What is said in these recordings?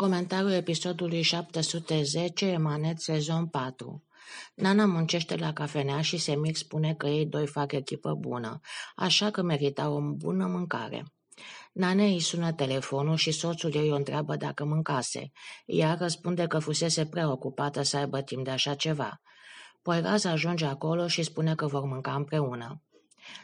Comentariul episodului 710, Emanet, sezon 4 Nana muncește la cafenea și Semic spune că ei doi fac echipă bună, așa că merita o bună mâncare. Nane îi sună telefonul și soțul ei o întreabă dacă mâncase. Ea răspunde că fusese preocupată să aibă timp de așa ceva. Poiraz ajunge acolo și spune că vor mânca împreună.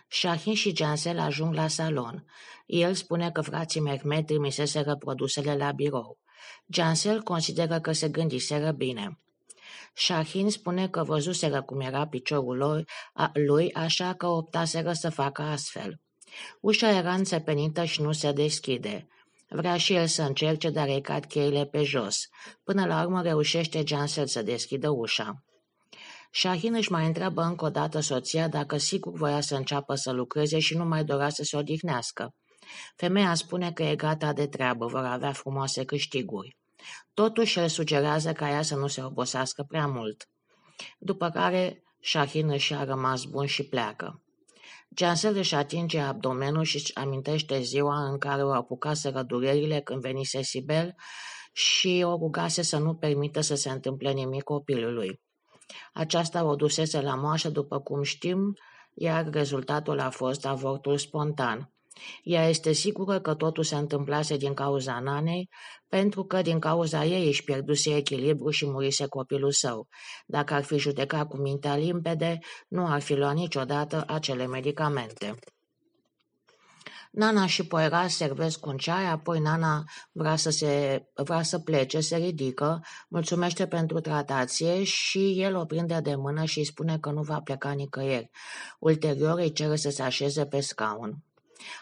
Shahin și Jansel ajung la salon. El spune că frații Mehmet trimiseseră produsele la birou. Jansel consideră că se gândiseră bine. Shahin spune că văzuseră cum era piciorul lui, a, lui, așa că optaseră să facă astfel. Ușa era înțepenită și nu se deschide. Vrea și el să încerce, dar îi cad cheile pe jos. Până la urmă reușește Jansel să deschidă ușa. Shahin își mai întreabă încă o dată soția dacă sigur voia să înceapă să lucreze și nu mai dorea să se odihnească. Femeia spune că e gata de treabă, vor avea frumoase câștiguri. Totuși el sugerează ca ea să nu se obosească prea mult. După care Shahin își a rămas bun și pleacă. Jansel își atinge abdomenul și își amintește ziua în care o apucaseră durerile când venise Sibel și o rugase să nu permită să se întâmple nimic copilului. Aceasta o dusese la moașă, după cum știm, iar rezultatul a fost avortul spontan. Ea este sigură că totul se întâmplase din cauza nanei, pentru că din cauza ei își pierduse echilibru și murise copilul său. Dacă ar fi judecat cu mintea limpede, nu ar fi luat niciodată acele medicamente. Nana și Poira servesc un ceai, apoi Nana vrea să, se, vrea să plece, se ridică, mulțumește pentru tratație și el o prinde de mână și îi spune că nu va pleca nicăieri. Ulterior îi cere să se așeze pe scaun.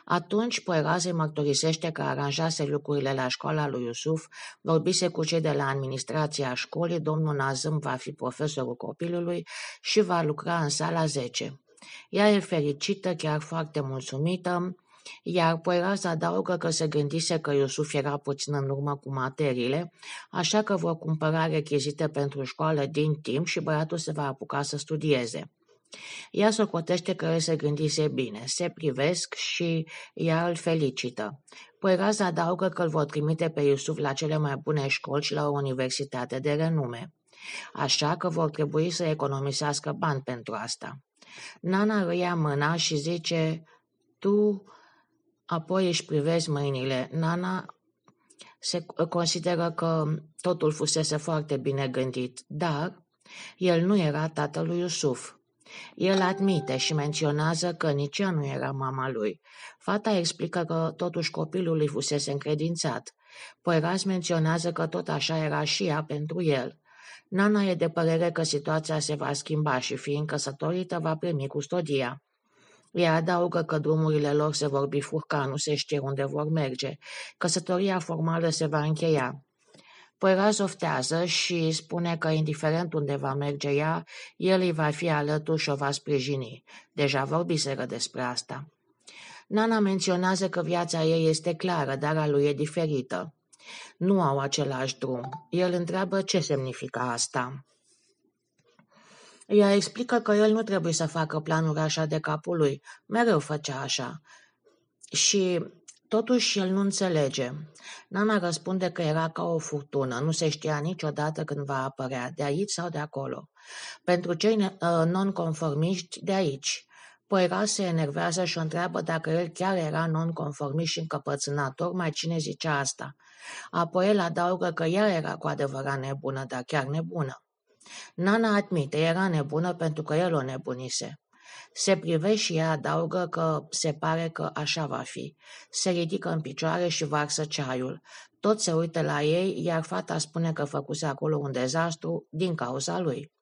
Atunci Poeraz îi mărturisește că aranjase lucrurile la școala lui Iusuf, vorbise cu cei de la administrația școlii, domnul Nazâm va fi profesorul copilului și va lucra în sala 10. Ea e fericită, chiar foarte mulțumită, iar Poeraz adaugă că se gândise că Iusuf era puțin în urmă cu materiile, așa că vor cumpăra rechizite pentru școală din timp și băiatul se va apuca să studieze. Ea socotește că el se gândise bine, se privesc și ea îl felicită. Poeraz adaugă că îl vor trimite pe Iusuf la cele mai bune școli și la o universitate de renume. Așa că vor trebui să economisească bani pentru asta. Nana îi ia mâna și zice, tu Apoi își privesc mâinile. Nana se consideră că totul fusese foarte bine gândit, dar el nu era tatălui Iusuf. El admite și menționează că nici ea nu era mama lui. Fata explică că totuși copilul îi fusese încredințat. Poeras menționează că tot așa era și ea pentru el. Nana e de părere că situația se va schimba și fiind căsătorită va primi custodia. Ea adaugă că drumurile lor se vor bifurca, nu se știe unde vor merge. Căsătoria formală se va încheia. Poiraz oftează și spune că, indiferent unde va merge ea, el îi va fi alături și o va sprijini. Deja vorbiseră despre asta. Nana menționează că viața ei este clară, dar a lui e diferită. Nu au același drum. El întreabă ce semnifică asta. Ea explică că el nu trebuie să facă planuri așa de capul lui. Mereu făcea așa. Și totuși el nu înțelege. Nana răspunde că era ca o furtună, nu se știa niciodată când va apărea, de aici sau de acolo. Pentru cei uh, nonconformiști, de aici. Poira se enervează și o întreabă dacă el chiar era nonconformist și încăpățânator, mai cine zicea asta. Apoi el adaugă că ea era cu adevărat nebună, dar chiar nebună. Nana admite, era nebună pentru că el o nebunise. Se privește și ea adaugă că se pare că așa va fi. Se ridică în picioare și varsă ceaiul. Tot se uită la ei, iar fata spune că făcuse acolo un dezastru din cauza lui.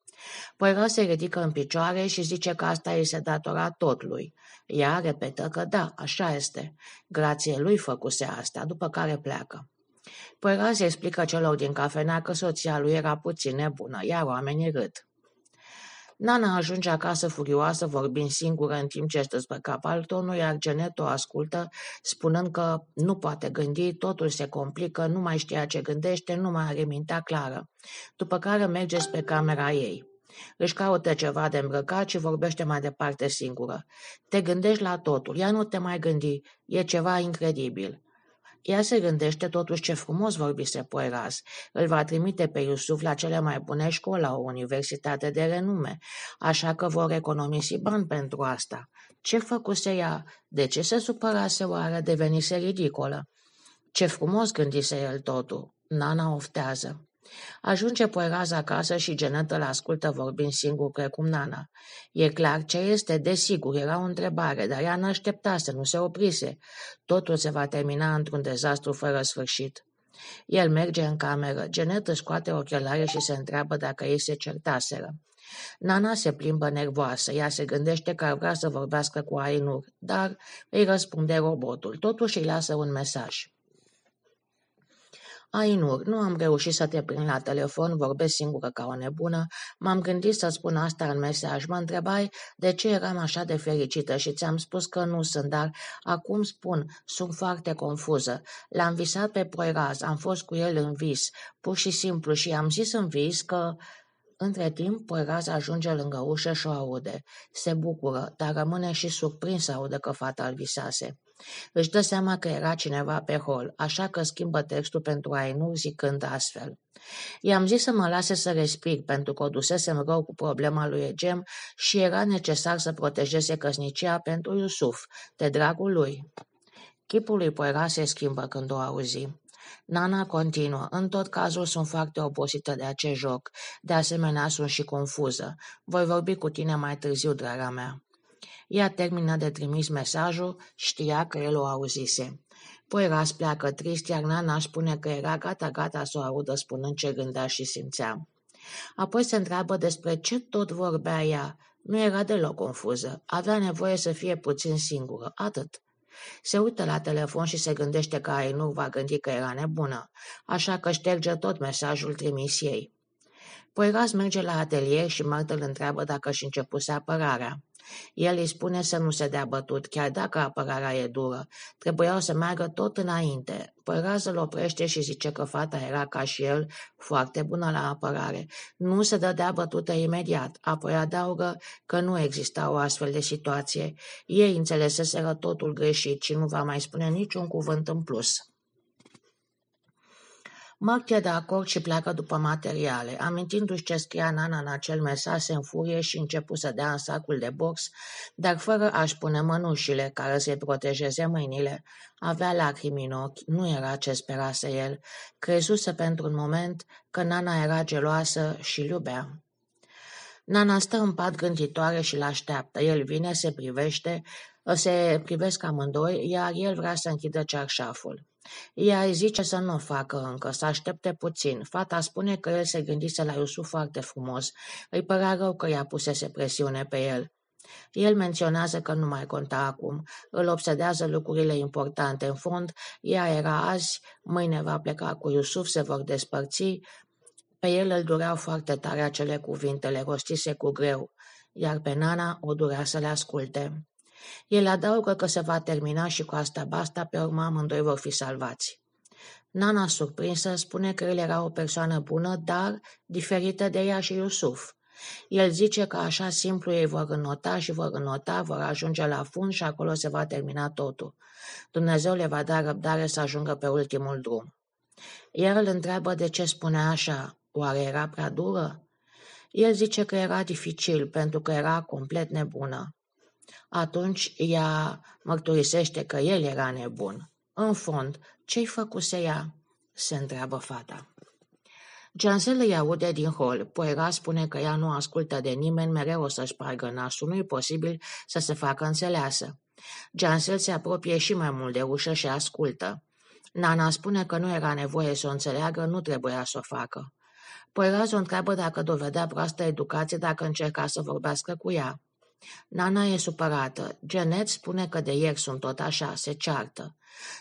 Păi se ridică în picioare și zice că asta îi se datora tot lui. Ea repetă că da, așa este. Grație lui făcuse asta, după care pleacă. Părat se explică celor din cafenea că soția lui era puțin nebună, iar oamenii râd. Nana ajunge acasă furioasă, vorbind singură în timp ce stă spre capaltonul, iar Genet o ascultă, spunând că nu poate gândi, totul se complică, nu mai știa ce gândește, nu mai are mintea clară. După care merge spre camera ei. Își caută ceva de îmbrăcat și vorbește mai departe singură. Te gândești la totul, ea nu te mai gândi, e ceva incredibil. Ea se gândește totuși ce frumos vorbise Poeras. Îl va trimite pe Iusuf la cele mai bune școli, la o universitate de renume, așa că vor economisi bani pentru asta. Ce făcuse ea? De ce se supărase oare? Devenise ridicolă. Ce frumos gândise el totul. Nana oftează. Ajunge Poeraz acasă și Genet îl ascultă vorbind singur precum Nana. E clar ce este, desigur, era o întrebare, dar ea n-așteptase, nu se oprise. Totul se va termina într-un dezastru fără sfârșit. El merge în cameră, Genet își scoate ochelare și se întreabă dacă ei se certaseră. Nana se plimbă nervoasă, ea se gândește că ar vrea să vorbească cu Ainur, dar îi răspunde robotul, totuși îi lasă un mesaj. Ainur, nu am reușit să te prind la telefon, vorbesc singură ca o nebună. M-am gândit să spun asta în mesaj. Mă întrebai de ce eram așa de fericită și ți-am spus că nu sunt, dar acum spun, sunt foarte confuză. L-am visat pe Poiraz, am fost cu el în vis, pur și simplu, și am zis în vis că... Între timp, Poiraz ajunge lângă ușă și o aude. Se bucură, dar rămâne și surprins să audă că fata îl visase. Își dă seama că era cineva pe hol, așa că schimbă textul pentru Ainur zicând astfel. I-am zis să mă lase să respir, pentru că o dusesem rău cu problema lui Egem și era necesar să protejeze căsnicia pentru Iusuf, de dragul lui. Chipul lui Poera se schimbă când o auzi. Nana continuă. În tot cazul sunt foarte obosită de acest joc. De asemenea, sunt și confuză. Voi vorbi cu tine mai târziu, draga mea. Ea termină de trimis mesajul, știa că el o auzise. Păi ras pleacă trist, iar Nana spune că era gata-gata să o audă spunând ce gândea și simțea. Apoi se întreabă despre ce tot vorbea ea. Nu era deloc confuză. Avea nevoie să fie puțin singură. Atât. Se uită la telefon și se gândește că Ainur va gândi că era nebună, așa că șterge tot mesajul trimis ei. Poiras merge la atelier și Marta îl întreabă dacă și începuse apărarea. El îi spune să nu se dea bătut, chiar dacă apărarea e dură. Trebuiau să meargă tot înainte. Păraz îl oprește și zice că fata era ca și el foarte bună la apărare. Nu se dădea bătută imediat, apoi adaugă că nu exista o astfel de situație. Ei înțeleseseră totul greșit și nu va mai spune niciun cuvânt în plus. Mark e de acord și pleacă după materiale. Amintindu-și ce scria Nana în acel mesaj, se înfurie și începu să dea în sacul de box, dar fără a-și pune mănușile care să-i protejeze mâinile. Avea lacrimi în ochi, nu era ce sperase el. Crezuse pentru un moment că Nana era geloasă și iubea. Nana stă în pat gânditoare și l-așteaptă. El vine, se privește, se privesc amândoi, iar el vrea să închidă cearșaful. Ea îi zice să nu o facă încă, să aștepte puțin. Fata spune că el se gândise la Iusuf foarte frumos. Îi părea rău că ea pusese presiune pe el. El menționează că nu mai conta acum. Îl obsedează lucrurile importante. În fond, ea era azi, mâine va pleca cu Iusuf, se vor despărți. Pe el îl dureau foarte tare acele cuvinte, le rostise cu greu, iar pe Nana o durea să le asculte. El adaugă că se va termina și cu asta basta, pe urmă amândoi vor fi salvați. Nana, surprinsă, spune că el era o persoană bună, dar diferită de ea și Iusuf. El zice că așa simplu ei vor înnota și vor înnota, vor ajunge la fund și acolo se va termina totul. Dumnezeu le va da răbdare să ajungă pe ultimul drum. Iar îl întreabă de ce spune așa. Oare era prea dură? El zice că era dificil pentru că era complet nebună. Atunci ea mărturisește că el era nebun. În fond, ce-i făcuse ea? se întreabă fata. Jansel îi aude din hol. Poera spune că ea nu ascultă de nimeni, mereu o să-și pargă nasul. Nu-i posibil să se facă înțeleasă. Jansel se apropie și mai mult de ușă și ascultă. Nana spune că nu era nevoie să o înțeleagă, nu trebuia să o facă. Poiraz o întreabă dacă dovedea proastă educație dacă încerca să vorbească cu ea. Nana e supărată. Janet spune că de ieri sunt tot așa, se ceartă.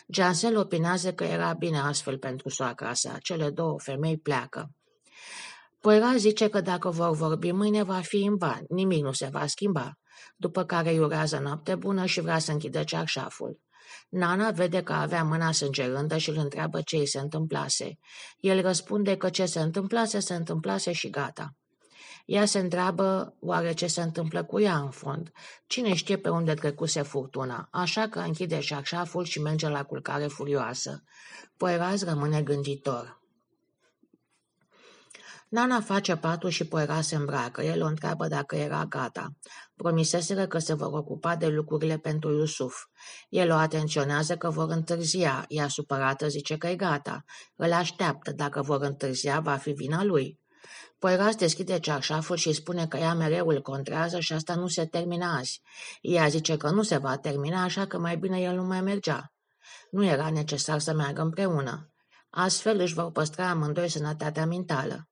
Jansel opinează că era bine astfel pentru soacra sa. Cele două femei pleacă. Poira zice că dacă vor vorbi mâine va fi în bani, nimic nu se va schimba. După care îi urează noapte bună și vrea să închidă cearșaful. Nana vede că avea mâna sângerândă și îl întreabă ce îi se întâmplase. El răspunde că ce se întâmplase, se întâmplase și gata. Ea se întreabă oare ce se întâmplă cu ea în fond. Cine știe pe unde trecuse furtuna, așa că închide șarșaful și merge la culcare furioasă. Poeraz rămâne gânditor. Nana face patul și Poera se îmbracă. El o întreabă dacă era gata. Promiseseră că se vor ocupa de lucrurile pentru Iusuf. El o atenționează că vor întârzia. Ea supărată zice că e gata. Îl așteaptă. Dacă vor întârzia, va fi vina lui. Poiras deschide cearșaful și spune că ea mereu îl contrează și asta nu se termină azi. Ea zice că nu se va termina, așa că mai bine el nu mai mergea. Nu era necesar să meargă împreună. Astfel își vor păstra amândoi sănătatea mentală.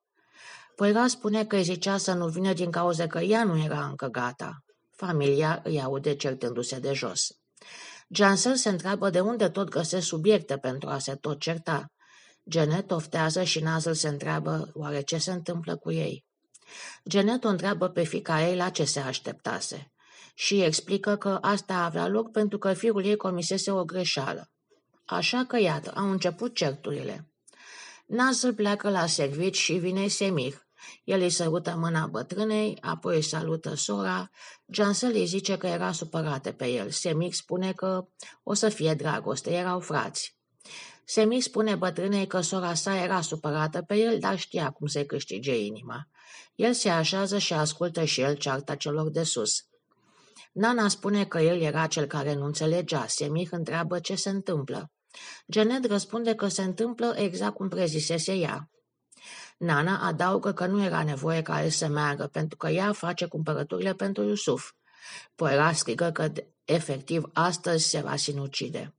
Poira spune că îi zicea să nu vină din cauza că ea nu era încă gata. Familia îi aude certându-se de jos. Jansel se întreabă de unde tot găsesc subiecte pentru a se tot certa. Janet oftează și Nazul se întreabă oare ce se întâmplă cu ei. Janet o întreabă pe fica ei la ce se așteptase și îi explică că asta avea loc pentru că fiul ei comisese o greșeală. Așa că, iată, au început certurile. Nazul pleacă la servici și vine Semir, el îi sărută mâna bătrânei, apoi îi salută sora. Jansel îi zice că era supărată pe el. Semic spune că o să fie dragoste, erau frați. Semic spune bătrânei că sora sa era supărată pe el, dar știa cum să-i câștige inima. El se așează și ascultă și el cearta celor de sus. Nana spune că el era cel care nu înțelegea. Semih întreabă ce se întâmplă. Janet răspunde că se întâmplă exact cum prezisese ea. Nana adaugă că nu era nevoie ca el să meargă, pentru că ea face cumpărăturile pentru Iusuf. Poera strigă că, efectiv, astăzi se va sinucide.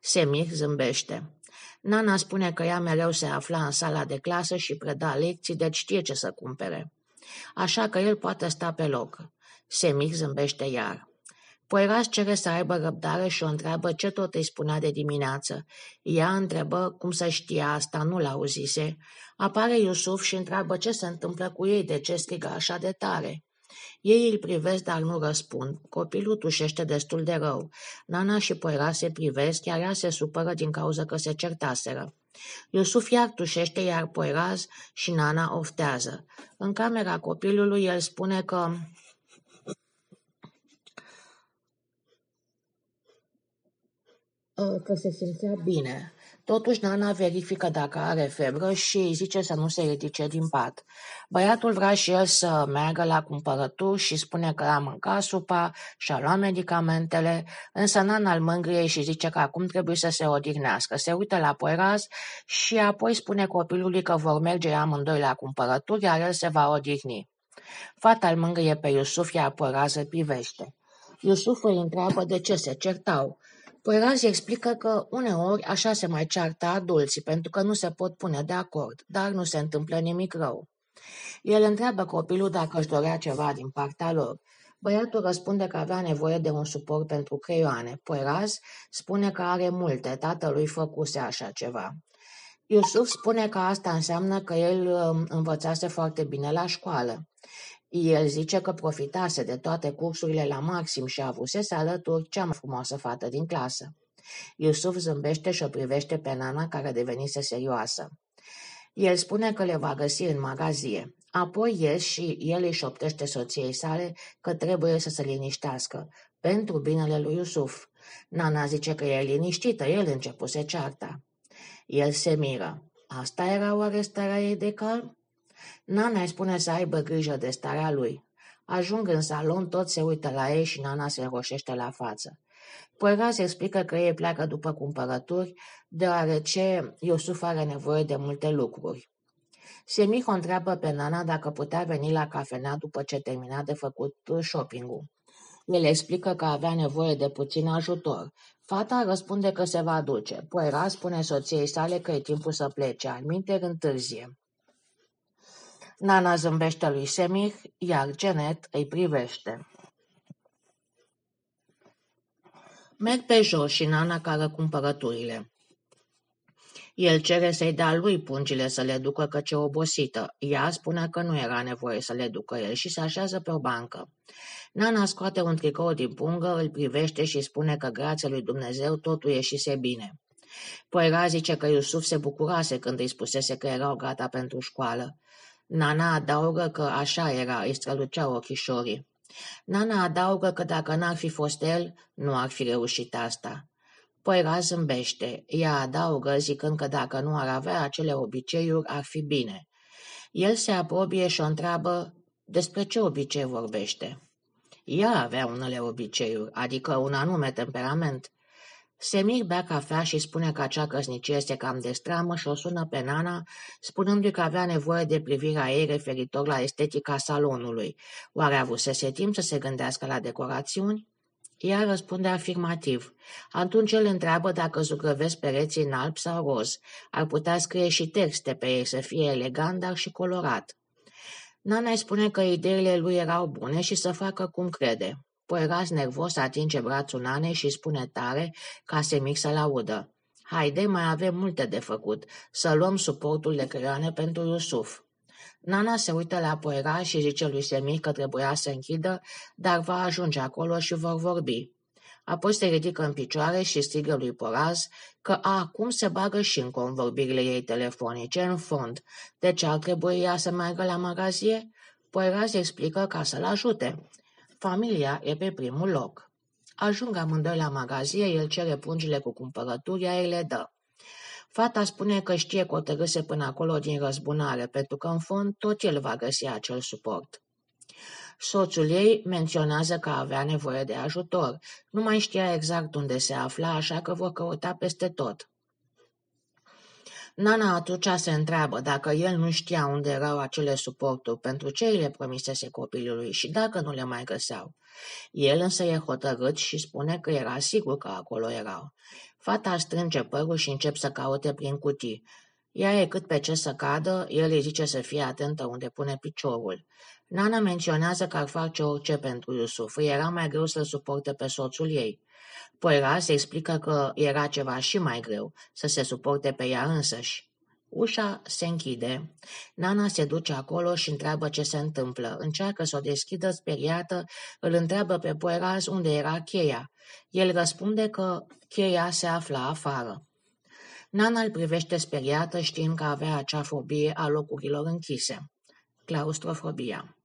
Semir zâmbește. Nana spune că ea mereu se afla în sala de clasă și preda lecții, deci știe ce să cumpere. Așa că el poate sta pe loc. Semir zâmbește iar. Poiras cere să aibă răbdare și o întreabă ce tot îi spunea de dimineață. Ea întrebă cum să știa asta, nu l-auzise. Apare Iusuf și întreabă ce se întâmplă cu ei, de ce strigă așa de tare. Ei îl privesc, dar nu răspund. Copilul tușește destul de rău. Nana și Poira se privesc, iar ea se supără din cauza că se certaseră. Iusuf iar tușește, iar Poiraz și Nana oftează. În camera copilului el spune că că se simțea bine. Totuși, Nana verifică dacă are febră și îi zice să nu se ridice din pat. Băiatul vrea și el să meargă la cumpărături și spune că a mâncat supa și a luat medicamentele, însă Nana îl mângâie și zice că acum trebuie să se odihnească. Se uită la Poiraz și apoi spune copilului că vor merge amândoi la cumpărături, iar el se va odihni. Fata îl mângâie pe Iusuf, iar Poiraz îl privește. Iusuf îi întreabă de ce se certau. Poirazi explică că uneori așa se mai ceartă adulții pentru că nu se pot pune de acord, dar nu se întâmplă nimic rău. El întreabă copilul dacă își dorea ceva din partea lor. Băiatul răspunde că avea nevoie de un suport pentru creioane. Poiraz spune că are multe, tatălui făcuse așa ceva. Iusuf spune că asta înseamnă că el um, învățase foarte bine la școală. El zice că profitase de toate cursurile la maxim și avusese alături cea mai frumoasă fată din clasă. Iusuf zâmbește și o privește pe Nana, care devenise serioasă. El spune că le va găsi în magazie. Apoi ies și el își șoptește soției sale că trebuie să se liniștească, pentru binele lui Iusuf. Nana zice că e liniștită, el începuse cearta. El se miră. Asta era oare starea ei de calm? Nana îi spune să aibă grijă de starea lui. Ajung în salon, tot se uită la ei și Nana se roșește la față. se explică că ei pleacă după cumpărături, deoarece Iosuf are nevoie de multe lucruri. Semico întreabă pe Nana dacă putea veni la cafenea după ce termina de făcut shopping-ul. El explică că avea nevoie de puțin ajutor. Fata răspunde că se va duce. Poera spune soției sale că e timpul să plece, alminte întârzie. Nana zâmbește lui Semih, iar Janet îi privește. Merg pe jos și Nana cară cumpărăturile. El cere să-i dea lui pungile să le ducă căci e obosită. Ea spune că nu era nevoie să le ducă el și se așează pe o bancă. Nana scoate un tricou din pungă, îl privește și spune că grație lui Dumnezeu totul ieșise bine. Poera zice că Iusuf se bucurase când îi spusese că erau gata pentru școală. Nana adaugă că așa era, îi străluceau ochișorii. Nana adaugă că dacă n-ar fi fost el, nu ar fi reușit asta. Poira zâmbește. Ea adaugă zicând că dacă nu ar avea acele obiceiuri, ar fi bine. El se apropie și o întreabă despre ce obicei vorbește. Ea avea unele obiceiuri, adică un anume temperament. Semir bea cafea și spune că acea căsnicie este cam de stramă și o sună pe Nana, spunându-i că avea nevoie de privirea ei referitor la estetica salonului. Oare avusese timp să se gândească la decorațiuni? Ea răspunde afirmativ. Atunci el întreabă dacă zugrăvesc pereții în alb sau roz. Ar putea scrie și texte pe ei să fie elegant, dar și colorat. Nana îi spune că ideile lui erau bune și să facă cum crede. Poeras nervos atinge brațul Nanei și spune tare ca să mic să-l audă. Haide, mai avem multe de făcut. Să luăm suportul de creioane pentru Iusuf. Nana se uită la Poera și zice lui Semih că trebuia să închidă, dar va ajunge acolo și vor vorbi. Apoi se ridică în picioare și strigă lui Poraz că acum se bagă și în convorbirile ei telefonice, în fond. De ce ar trebui ea să meargă la magazie? Poraz explică ca să-l ajute. Familia e pe primul loc. Ajung amândoi la magazie, el cere pungile cu cumpărături, ea îi le dă. Fata spune că știe că o tărâse până acolo din răzbunare, pentru că în fond tot el va găsi acel suport. Soțul ei menționează că avea nevoie de ajutor. Nu mai știa exact unde se afla, așa că vor căuta peste tot. Nana atunci se întreabă dacă el nu știa unde erau acele suporturi, pentru ce îi le promisese copilului și dacă nu le mai găseau. El însă e hotărât și spune că era sigur că acolo erau. Fata strânge părul și încep să caute prin cutii. Ea e cât pe ce să cadă, el îi zice să fie atentă unde pune piciorul. Nana menționează că ar face orice pentru Iusuf. Îi era mai greu să-l suporte pe soțul ei. Poira se explică că era ceva și mai greu, să se suporte pe ea însăși. Ușa se închide. Nana se duce acolo și întreabă ce se întâmplă. Încearcă să o deschidă speriată, îl întreabă pe Poeraz unde era cheia. El răspunde că cheia se afla afară. Nana îl privește speriată știind că avea acea fobie a locurilor închise. Claustrofobia.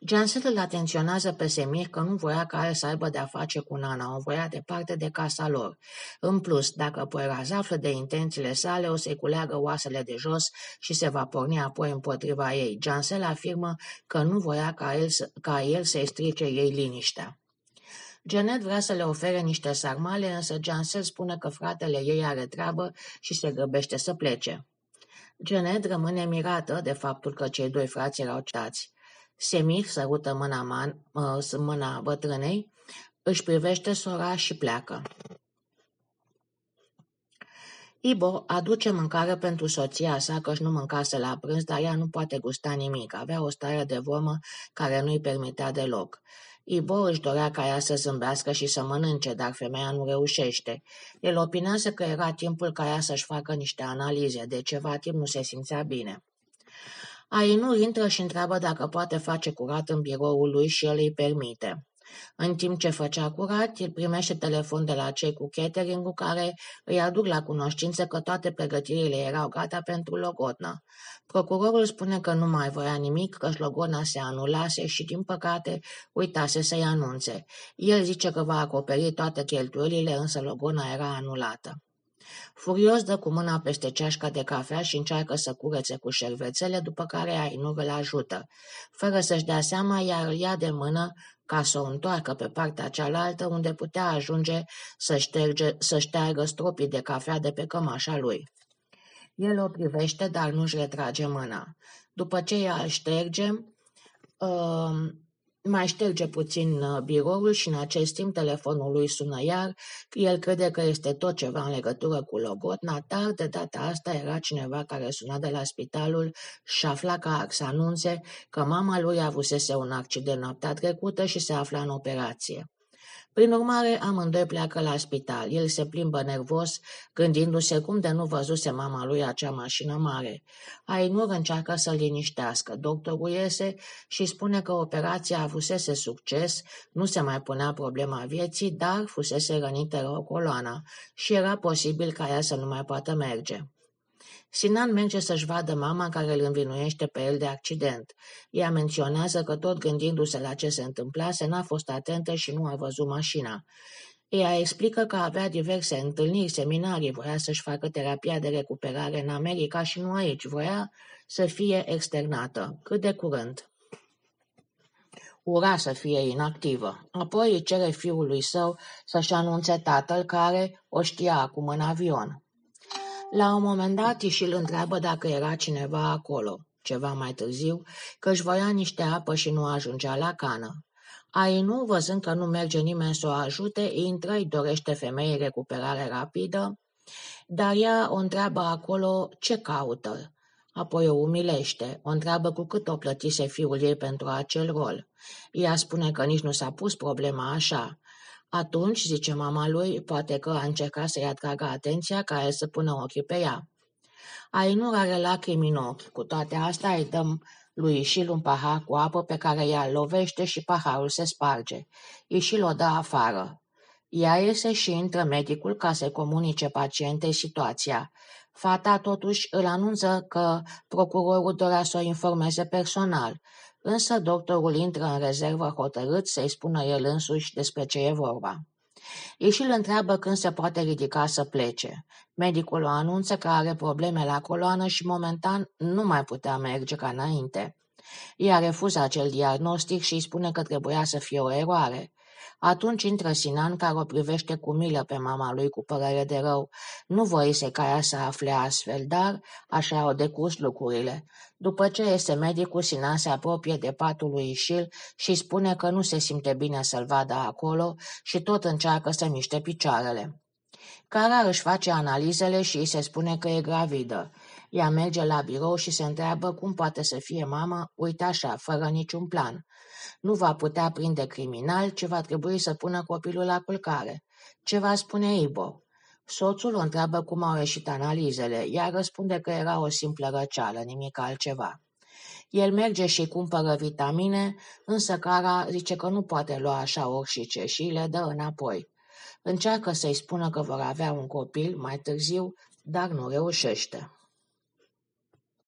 Janset îl atenționează pe Semir că nu voia ca el să aibă de-a face cu Nana, o voia departe de casa lor. În plus, dacă Poeraz află de intențiile sale, o să-i culeagă oasele de jos și se va porni apoi împotriva ei. Jansel afirmă că nu voia ca el, ca el să-i strice ei liniștea. Janet vrea să le ofere niște sarmale, însă Jansel spune că fratele ei are treabă și se grăbește să plece. Janet rămâne mirată de faptul că cei doi frați erau cetați. Semir sărută mâna, man, mâna bătrânei, își privește sora și pleacă. Ibo aduce mâncare pentru soția sa că nu mâncase la prânz, dar ea nu poate gusta nimic. Avea o stare de vormă care nu-i permitea deloc. Ibo își dorea ca ea să zâmbească și să mănânce, dar femeia nu reușește. El opinează că era timpul ca ea să-și facă niște analize. De ceva timp nu se simțea bine. Ainur intră și întreabă dacă poate face curat în biroul lui și el îi permite. În timp ce făcea curat, el primește telefon de la cei cu catering care îi aduc la cunoștință că toate pregătirile erau gata pentru logodnă. Procurorul spune că nu mai voia nimic, că logodna se anulase și, din păcate, uitase să-i anunțe. El zice că va acoperi toate cheltuielile, însă logodna era anulată. Furios dă cu mâna peste ceașca de cafea și încearcă să curețe cu șervețele, după care Ainur îl ajută. Fără să-și dea seama, ea îl ia de mână ca să o întoarcă pe partea cealaltă, unde putea ajunge să, șterge, să șteargă stropii de cafea de pe cămașa lui. El o privește, dar nu-și retrage mâna. După ce ea îl șterge, uh, mai șterge puțin uh, biroul și în acest timp telefonul lui sună iar. El crede că este tot ceva în legătură cu Logotna, dar de data asta era cineva care suna de la spitalul și șafla ca să anunțe că mama lui avusese un accident noaptea trecută și se afla în operație. Prin urmare, amândoi pleacă la spital. El se plimbă nervos, gândindu-se cum de nu văzuse mama lui acea mașină mare. Ainur încearcă să-l liniștească. Doctorul iese și spune că operația avusese succes, nu se mai punea problema vieții, dar fusese rănită rău coloana și era posibil ca ea să nu mai poată merge. Sinan merge să-și vadă mama care îl învinuiește pe el de accident. Ea menționează că tot gândindu-se la ce se întâmplase, n-a fost atentă și nu a văzut mașina. Ea explică că avea diverse întâlniri, seminarii, voia să-și facă terapia de recuperare în America și nu aici, voia să fie externată, cât de curând. Ura să fie inactivă. Apoi îi cere fiului său să-și anunțe tatăl care o știa acum în avion. La un moment dat și îl întreabă dacă era cineva acolo. Ceva mai târziu, că își voia niște apă și nu ajungea la cană. Ainu, văzând că nu merge nimeni să o ajute, intră, îi dorește femeii recuperare rapidă, dar ea o întreabă acolo ce caută. Apoi o umilește, o întreabă cu cât o plătise fiul ei pentru acel rol. Ea spune că nici nu s-a pus problema așa. Atunci, zice mama lui, poate că a încercat să-i atragă atenția ca el să pună ochii pe ea. Ainur are lacrimi în ochi. Cu toate astea îi dăm lui Ișil un pahar cu apă pe care ea îl lovește și paharul se sparge. Ișil o dă afară. Ea iese și intră medicul ca să comunice pacientei situația. Fata totuși îl anunță că procurorul dorea să o informeze personal, însă doctorul intră în rezervă hotărât să-i spună el însuși despre ce e vorba. Ei îl întreabă când se poate ridica să plece. Medicul o anunță că are probleme la coloană și momentan nu mai putea merge ca înainte. Ea refuză acel diagnostic și îi spune că trebuia să fie o eroare. Atunci intră Sinan, care o privește cu milă pe mama lui cu părere de rău. Nu voise ca ea să afle astfel, dar așa au decurs lucrurile. După ce este medicul, Sinan se apropie de patul lui Ișil și spune că nu se simte bine să-l vadă acolo și tot încearcă să miște picioarele. Cara își face analizele și îi se spune că e gravidă. Ea merge la birou și se întreabă cum poate să fie mama, uite așa, fără niciun plan. Nu va putea prinde criminal, ci va trebui să pună copilul la culcare. Ce va spune Ibo? Soțul o întreabă cum au ieșit analizele. Ea răspunde că era o simplă răceală, nimic altceva. El merge și cumpără vitamine, însă Cara zice că nu poate lua așa orice și le dă înapoi. Încearcă să-i spună că vor avea un copil mai târziu, dar nu reușește.